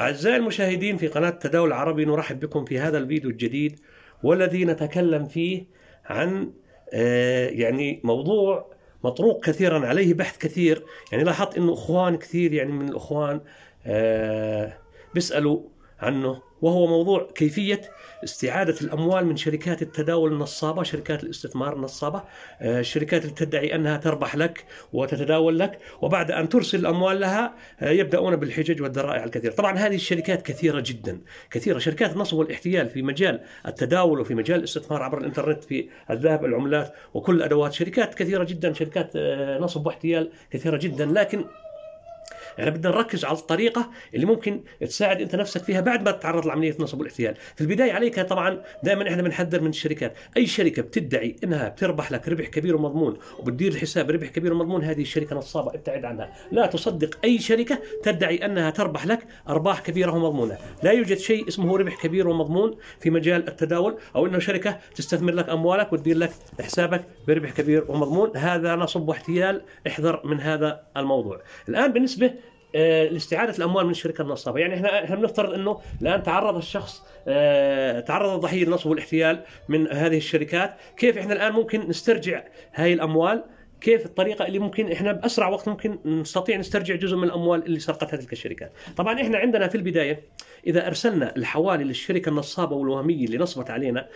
أعزائي المشاهدين في قناة تداول العربي نرحب بكم في هذا الفيديو الجديد والذي نتكلم فيه عن آه، يعني موضوع مطروق كثيرا عليه بحث كثير. يعني لاحظت إنه إخوان كثير يعني من الإخوان آه، بيسألوا عنه وهو موضوع كيفية استعادة الأموال من شركات التداول النصابة شركات الاستثمار النصابة. آه، الشركات اللي تدعي أنها تربح لك وتتداول لك وبعد أن ترسل الأموال لها آه، يبدأون بالحجج والذرائع الكثيرة. طبعا هذه الشركات كثيرة جدا كثيرة. شركات النصب والاحتيال في مجال التداول وفي مجال الاستثمار عبر الإنترنت في الذهب العملات وكل الأدوات شركات كثيرة جدا شركات آه، نصب واحتيال كثيرة جدا. لكن إحنا بدنا نركز على الطريقة اللي ممكن تساعد أنت نفسك فيها بعد ما تتعرض لعملية النصب والاحتيال. في البداية عليك طبعا دائما إحنا بنحذر من الشركات. أي شركة بتدعي إنها بتربح لك ربح كبير ومضمون وبتدير الحساب ربح كبير ومضمون هذه الشركة نصابة ابتعد عنها. لا تصدق أي شركة تدعي إنها تربح لك أرباح كبيرة ومضمونة. لا يوجد شيء اسمه ربح كبير ومضمون في مجال التداول أو إنه شركة تستثمر لك أموالك وتدير لك حسابك بربح كبير ومضمون. هذا نصب واحتيال احذر من هذا الموضوع. الآن بالنسبة لاستعادة الأموال من الشركة النصابة، يعني إحنا إحنا بنفترض إنه الآن تعرض الشخص آه، تعرض الضحية للنصب والاحتيال من هذه الشركات، كيف إحنا الآن ممكن نسترجع هاي الأموال؟ كيف الطريقة اللي ممكن إحنا بأسرع وقت ممكن نستطيع نسترجع جزء من الأموال اللي سرقتها تلك الشركات. طبعا إحنا عندنا في البداية إذا أرسلنا الحوالي للشركة النصابة والوهمية اللي نصبت علينا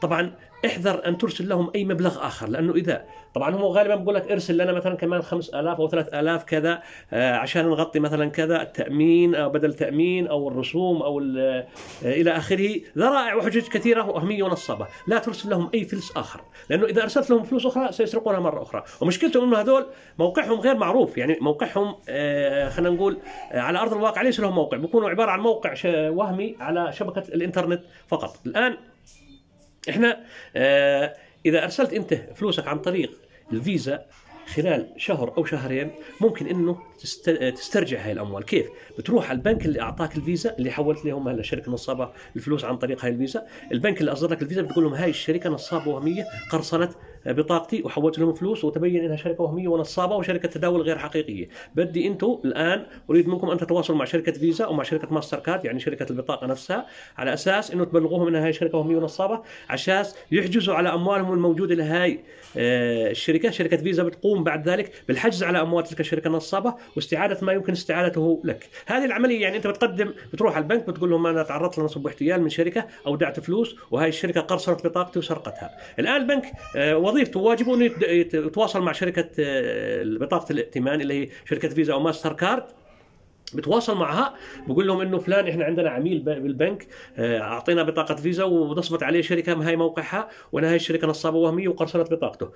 طبعا احذر أن ترسل لهم أي مبلغ آخر لأنه إذا طبعا هم غالبا بقول لك ارسل لنا مثلا كمان 5000 أو 3000 كذا آه، عشان نغطي مثلا كذا التأمين أو بدل تامين أو الرسوم أو آه، إلى آخره. ذرائع وحجج كثيرة وهميه ونصابة. لا ترسل لهم أي فلس آخر لأنه إذا أرسلت لهم فلوس أخرى سيسرقونها مرة أخرى. ومشكلتهم إنه هذول موقعهم غير معروف يعني موقعهم آه، خلينا نقول على أرض الواقع ليس لهم موقع بيكونوا عبارة عن موقع وهمي على شبكة الإنترنت فقط. الآن إحنا آه إذا أرسلت أنت فلوسك عن طريق الفيزا خلال شهر أو شهرين ممكن إنه تسترجع هاي الأموال. كيف؟ بتروح على البنك اللي أعطاك الفيزا اللي حولت لهم هلا شركة نصابة الفلوس عن طريق هاي الفيزا. البنك اللي اصدر لك الفيزا بتقول لهم هاي الشركة نصابة وهمية قرصنت بطاقتي وحولت لهم فلوس وتبين إنها شركة وهمية ونصابة وشركة تداول غير حقيقية. بدي أنتم الآن أريد منكم أن تتواصلوا مع شركة فيزا أو مع شركة ماستر كارد يعني شركة البطاقة نفسها على أساس أنه تبلغوهم إنها هاي شركة وهمية ونصابة عشان يحجزوا على أموالهم الموجودة لهاي آه، الشركة. شركة فيزا بتقوم بعد ذلك بالحجز على أموال تلك الشركة النصابة واستعادة ما يمكن استعادته لك. هذه العملية يعني أنت بتقدم بتروح على البنك بتقول لهم أنا تعرضت لنصب واحتيال من شركة اودعت فلوس وهي الشركة قرصنت بطاقتي وسرقتها. الآن البنك آه، وظيفته واجبه أنه يتواصل مع شركة آه، بطاقة الائتمان اللي هي شركة فيزا أو ماستر كارد بتواصل معها بقول لهم إنه فلان إحنا عندنا عميل بالبنك آه، أعطينا بطاقة فيزا ونصبت عليه شركة هي موقعها وأنا هاي الشركة نصابة وهمية وقرصنت بطاقته.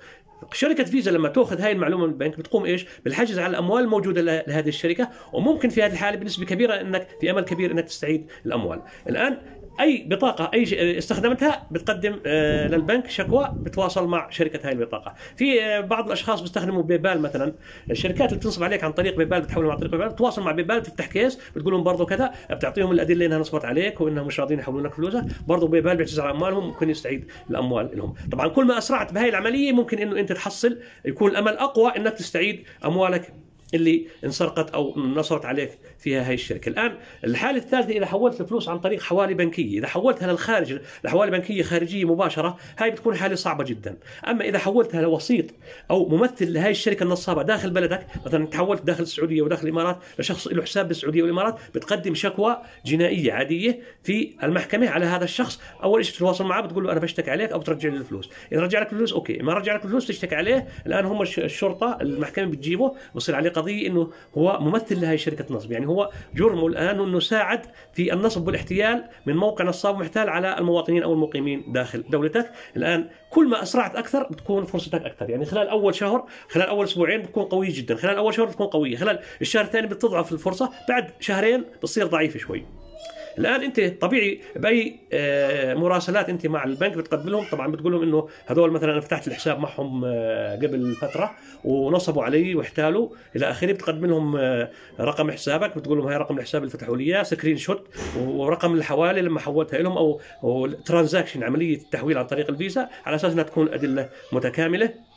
شركة فيزا لما تأخذ هاي المعلومة من البنك بتقوم إيش؟ بالحجز على الأموال الموجودة لهذه الشركة وممكن في هذه الحالة بنسبه كبيرة إنك في أمل كبير إنك تستعيد الأموال. الآن أي بطاقة أي استخدمتها بتقدم آه، للبنك شكوى بتواصل مع شركة هاي البطاقة. في آه، بعض الأشخاص بيستخدموا بيبال مثلا. الشركات اللي بتنصب عليك عن طريق بيبال بتحولهم عن طريق بيبال بتواصل مع بيبال تفتح كيس بتقول لهم برضه كذا بتعطيهم الأدلة إنها نصبت عليك وإنهم مش راضيين يحولوا لك فلوسك. برضه بيبال بيعتذر على أموالهم ممكن يستعيد الأموال لهم. طبعا كل ما أسرعت بهاي العملية ممكن إنه أنت تحصل يكون الأمل أقوى إنك تستعيد أموالك اللي انسرقت أو نصرت عليك. فيها هاي الشركة، الآن الحالة الثالثة إذا حولت الفلوس عن طريق حوالي بنكية، إذا حولتها للخارج لحوالي بنكية خارجية مباشرة، هاي بتكون حالة صعبة جدا، أما إذا حولتها لوسيط أو ممثل لهي الشركة النصابة داخل بلدك، مثلا تحولت داخل السعودية وداخل الإمارات لشخص له حساب بالسعودية والإمارات، بتقدم شكوى جنائية عادية في المحكمة على هذا الشخص، أول شيء تتواصل معه بتقول له أنا بشتكي عليك أو بترجع لي الفلوس، إذا رجع لك الفلوس أوكي، ما رجع لك الفلوس تشتكي عليه، الآن هم الشرطة المحكمة بتجيبه بصير عليه قضية إنه هو ممثل لهي شركة نصب. يعني هو جرمه الآن انه ساعد في النصب والاحتيال من موقع نصاب محتال على المواطنين أو المقيمين داخل دولتك. الآن كل ما أسرعت أكثر بتكون فرصتك أكثر. يعني خلال أول شهر خلال أول أسبوعين بتكون قويه جدا. خلال أول شهر بتكون قوية. خلال الشهر الثاني بتضعف الفرصة. بعد شهرين بتصير ضعيفه شوي. الآن أنت طبيعي بأي آه، مراسلات أنت مع البنك بتقدم لهم طبعا بتقول لهم إنه هذول مثلا أنا فتحت الحساب معهم آه، قبل فترة ونصبوا علي واحتالوا. إلى آخره بتقدم لهم آه، رقم حسابك. بتقول لهم هاي رقم الحساب اللي فتحوا لي إياه screenshot ورقم الحوالي لما حولتها لهم أو, transaction عملية التحويل عن طريق الفيزا على أساس إنها تكون أدلة متكاملة.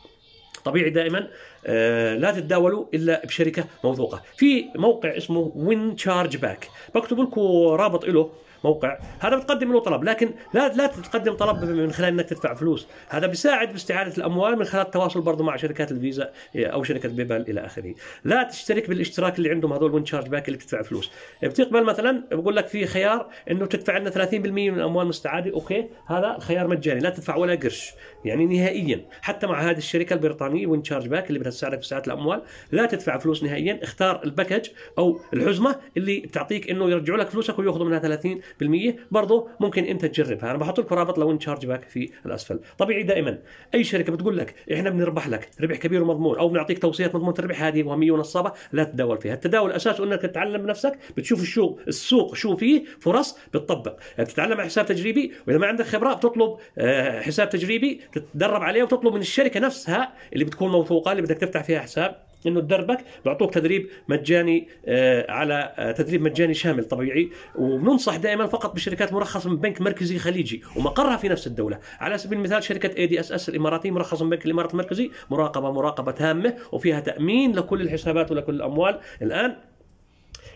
طبيعي دائما آه، لا تتداولوا إلا بشركة موثوقة. في موقع اسمه Win Chargeback بكتب لكم رابط له موقع. هذا بتقدم له طلب لكن لا لا تقدم طلب من خلال إنك تدفع فلوس. هذا بيساعد باستعاده الأموال من خلال التواصل برضه مع شركات الفيزا أو شركة PayPal إلى آخره. لا تشترك بالاشتراك اللي عندهم هذول Win Chargeback اللي بتدفع فلوس. بتقبل مثلا بقول لك في خيار إنه تدفع لنا 30% من الاموال المستعاده okay. هذا خيار مجاني لا تدفع ولا قرش يعني نهائيا. حتى مع هذه الشركة البريطانية Win Chargeback اللي بتساعدك في استعادة الأموال لا تدفع فلوس نهائيا. اختار ال package أو الحزمة اللي بتعطيك إنه يرجعوا لك فلوسك ويأخذوا منها 30% برضه ممكن انت تجربها؟ أنا بحط لكم رابط لوين Chargeback في الأسفل. طبيعي دائما. أي شركة بتقول لك إحنا بنربح لك ربح كبير ومضمون أو بنعطيك توصيات مضمون الربح هذه وهميه ونصابة لا تتداول فيها. التداول اساسه إنك تتعلم بنفسك بتشوف السوق السوق شو فيه فرص بتطبق. يعني بتتعلم على حساب تجريبي وإذا ما عندك خبرة بتطلب آه، حساب تجريبي تتدرب عليه وتطلب من الشركة نفسها اللي بتكون موثوقة اللي بدك تفتح فيها حساب. إنه تدربك بيعطوك تدريب مجاني آه، على آه، تدريب مجاني شامل طبيعي. وبننصح دائما فقط بشركات مرخصة من بنك مركزي خليجي ومقرها في نفس الدولة. على سبيل المثال شركة ADSS الاماراتيه مرخصة من بنك الإمارات المركزي مراقبة مراقبة تامة وفيها تأمين لكل الحسابات ولكل الأموال. الآن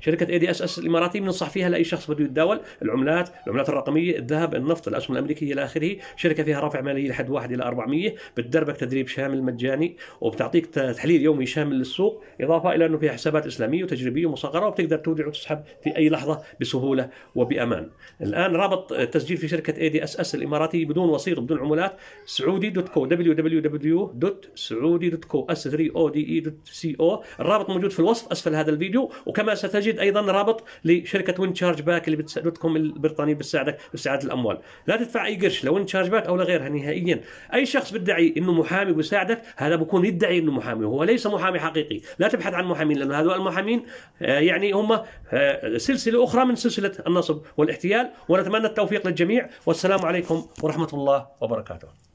شركة اي دي اس اس الإماراتي بننصح فيها لأي شخص بده يتداول العملات العملات الرقمية الذهب النفط الأسهم الأمريكية إلى آخره. شركة فيها رافع مالية لحد 1 إلى 400 بتدربك تدريب شامل مجاني وبتعطيك تحليل يومي شامل للسوق إضافة إلى أنه فيها حسابات إسلامية وتجريبية ومصغرة وبتقدر تودع وتسحب في أي لحظة بسهولة وبأمان. الآن رابط التسجيل في شركة اي دي اس اس الاماراتيه بدون وسيط بدون عمولات سعودي دوت كو www.saudi.co اس 3 أو دي اي دوت سي أو الرابط موجود في الوصف أسفل هذا الفيديو وكما ستجد أيضا رابط لشركة وين تشارج باك اللي بتساعدكم البريطانيه بتساعدك باستعاده الأموال. لا تدفع أي قرش ل Win Chargeback أو لغيرها نهائيا. أي شخص بيدعي إنه محامي ويساعدك هذا بكون يدعي إنه محامي وهو ليس محامي حقيقي. لا تبحث عن محامين لأنه هذول المحامين آه، يعني هم آه، سلسلة أخرى من سلسلة النصب والإحتيال. ونتمنى التوفيق للجميع. والسلام عليكم ورحمة الله وبركاته.